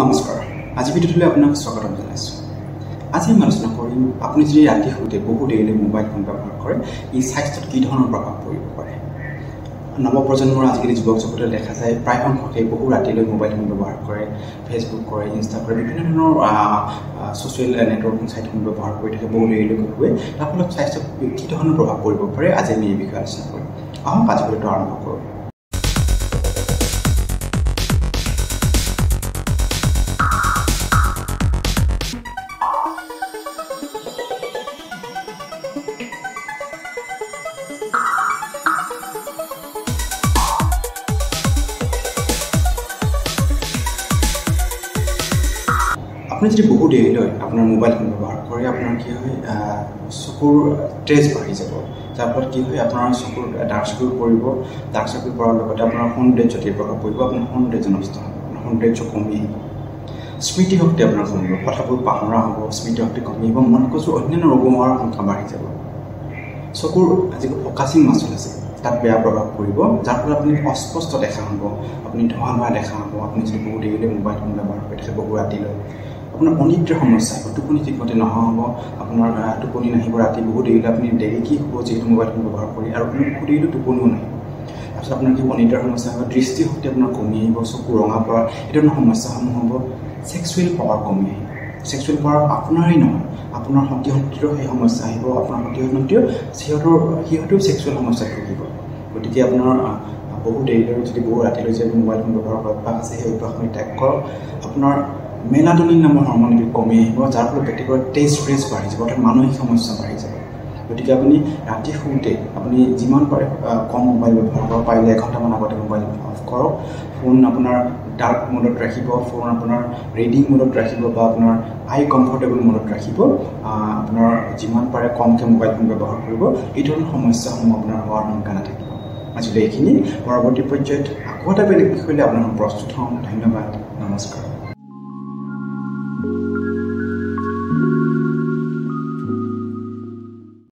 নমস্কাৰ। আজি ভিডিঅ'টোলৈ আপোনাক স্বাগতম জনাইছোঁ। আজি আমি আলোচনা কৰিম আপুনি যদি ৰাতি শুতে বহু দেৰিলৈ মোবাইল ফোন ব্যৱহাৰ কৰে ই স্বাস্থ্যত কি ধৰণৰ প্ৰভাৱ পৰিব পাৰে? নৱপ্ৰজন্মৰ আজিকালি যুৱক যুৱতীয়ে দেখা যায় প্ৰায় সংখ্যকে বহু ৰাতিলৈ মোবাইল ফোন ব্যৱহাৰ কৰে ফেচবুক কৰে ইনষ্টা কৰে বিভিন্ন ধৰণৰ ছ'চিয়েল নেটৱৰ্কিং ছাইটসমূহ ব্যৱহাৰ কৰি থাকে বহু দেৰিলৈকে শুৱে তাৰ ফলত স্বাস্থ্যত কি ধৰণৰ প্ৰভাৱ পৰিব পাৰে আজি আমি এই বিষয়ে আলোচনা কৰিম। আহক আজি ভিডিঅ'টো আৰম্ভ কৰোঁ। আপুনি যদি বহু দেৰিলৈ আপোনাৰ মোবাইল ফোন ব্যৱহাৰ কৰে আপোনাৰ কি হয় চকুৰ ট্ৰেছ বাঢ়ি যাব। যাৰ ফলত কি হয় আপোনাৰ চকুৰ ডাৰ্ক চকুৰ পৰিব। ডাৰ্ক চকুৰ পৰাৰ লগতে আপোনাৰ সৌন্দৰ্যটিৰ প্ৰভাৱ পৰিব আপোনাৰ সৌন্দৰ্য নষ্ট হ'ব আপোনাৰ সৌন্দৰ্য কমি আহিব। স্মৃতিশক্তি আপোনাৰ কমিব কথাবোৰ পাহৰা হ'ব স্মৃতিশক্তি কমি আহিব মনকজু অন্যান্য ৰোগ হোৱাৰ সংখ্যা বাঢ়ি যাব। চকুৰ যিটো ফকাচিং মাচুল আছে তাত বেয়া প্ৰভাৱ পৰিব যাৰ ফলত আপুনি অস্পষ্ট দেখা হ'ব আপুনি ধোঁৱা ধোঁৱা দেখা হ'ব আপুনি যদি বহু দেৰিলৈ মোবাইল ফোন ব্যৱহাৰ কৰি থাকে বহু ৰাতিলৈ আপোনাৰ অনিদ্ৰাৰ সমস্যা টোপনি ঠিকমতে নহা হ'ব আপোনাৰ টোপনি নাহিব ৰাতি বহুত দেৰিলৈ আপুনি দেৰি কি হ'ব যিহেতু মোবাইল ফোন ব্যৱহাৰ কৰি আৰু আপুনি দেৰিলৈ টোপনিও নাহিব তাৰপিছত আপোনাৰ কি অনিদ্ৰাৰ সমস্যা হ'ব দৃষ্টিশক্তি আপোনাৰ কমি আহিব চকু ৰঙা পৰা এই ধৰণৰ সমস্যাসমূহ হ'ব ছেক্সুৱেল পাৱাৰ কমি আহিব। ছেক্সুৱেল পাৱাৰ আপোনাৰেই নহয় আপোনাৰ সতী সন্তিৰো সেই সমস্যা আহিব আপোনাৰ সতী সন্তিও সিহঁতৰ সিহঁতেও ছেক্সুৱেল সমস্যাত ভুগিব। গতিকে আপোনাৰ বহু দেৰিলৈ যদি বহু ৰাতিলৈ যদি মোবাইল ফোন ব্যৱহাৰ কৰা অভ্যাস আছে সেই অভ্যাসখিনি ত্যাগ কৰক আপোনাৰ মেলাটনিন নামৰ হৰমনবিধ কমি আহিব যাৰ ফলত ব্যক্তিগত টেষ্ট ফ্ৰেছ বাঢ়ি যাব অৰ্থাৎ মানসিক সমস্যা বাঢ়ি যাব। গতিকে আপুনি ৰাতি শুওঁতে আপুনি যিমান পাৰে কম মোবাইল ব্যৱহাৰ কৰক পাৰিলে এঘণ্টামান আগতে মোবাইল অফ কৰক। ফোন আপোনাৰ ডাৰ্ক মোডত ৰাখিব ফোন আপোনাৰ ৰিডিং মোডত ৰাখিব বা আপোনাৰ আই কমফৰ্টেবল মোডত ৰাখিব। আপোনাৰ যিমান পাৰে কমকৈ মোবাইল ফোন ব্যৱহাৰ কৰিব। এই ধৰণৰ সমস্যাসমূহ আপোনাৰ হোৱাৰ সংখ্যা নাথাকিব। আজিলৈ এইখিনি। পৰৱৰ্তী পৰ্যায়ত আকৌ এটা বেলেগ বিষয়লৈ আপোনালোক প্ৰস্তুত হওঁ ধন্যবাদ। নমস্কাৰ।